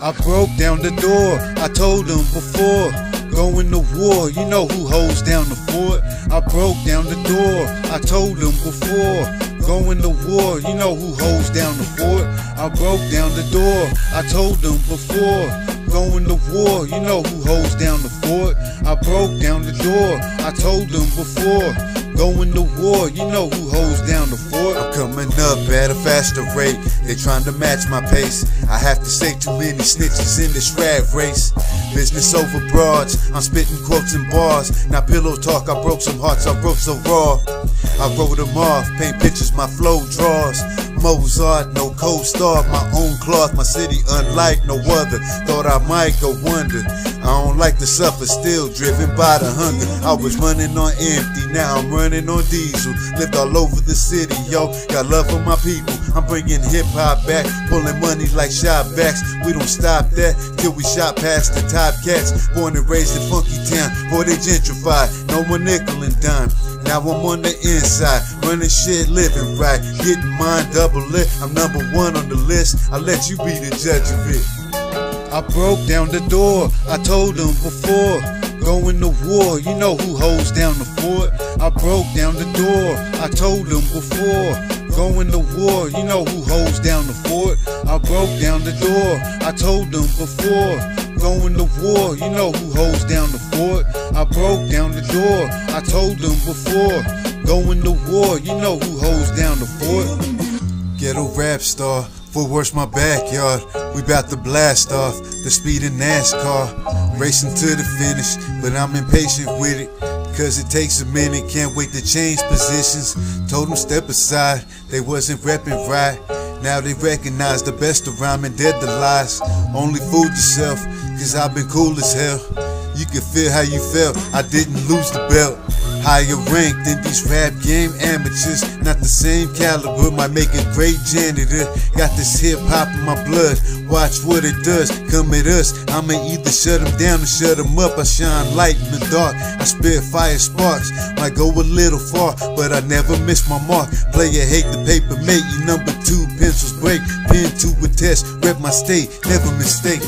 I broke down the door, I told them before. Going to war, you know who holds down the fort. I broke down the door, I told them before. Going to war, you know who holds down the fort. I broke down the door, I told them before. Going to war, you know who holds down the fort. I broke down the door, I told them before. Going to war, you know who holds down the fort. I'm coming up at a faster rate. They trying to match my pace. I have to say too many snitches in this rat race. Business over broads. I'm spitting quotes and bars. Now pillow talk. I broke some hearts. I broke so raw. I wrote them off. Paint pictures. My flow draws. Mozart, no co-star, my own cloth, my city unlike no other. Thought I might go wonder. I don't like to suffer, still driven by the hunger. I was running on empty, now I'm running on diesel. Lived all over the city, yo. Got love for my people. I'm bringing hip hop back, pulling money like shop backs. We don't stop that till we shot past the top cats. Born and raised in funky town, boy they gentrified. No more nickel and dime. Now I'm on the inside, running shit, living right, getting mine double lit. I'm number one on the list. I let you be the judge of it. I broke down the door, I told them before. Going to war, you know who holds down the fort. I broke down the door, I told them before. Going to war, you know who holds down the fort. I broke down the door, I told them before. Going to war, you know who holds down the fort. I broke down the door, I told them before. Going to war, you know who holds down the fort. Ghetto rap star, Fort Worth my backyard. We bout to blast off the speed of NASCAR. Racing to the finish, but I'm impatient with it. Cause it takes a minute, can't wait to change positions. Told them step aside, they wasn't repping right. Now they recognize the best of rhyming, dead the lies. Only fooled yourself, cause I've been cool as hell. You can feel how you felt, I didn't lose the belt. Higher ranked than these rap game amateurs. Not the same caliber, might make a great janitor. Got this hip hop in my blood, watch what it does. Come at us, I'ma either shut them down or shut them up. I shine light in the dark, I spit fire sparks. Might go a little far, but I never miss my mark. Player hate the paper mate, you number two pencils break. Pen to a test, rep my state, never mistake.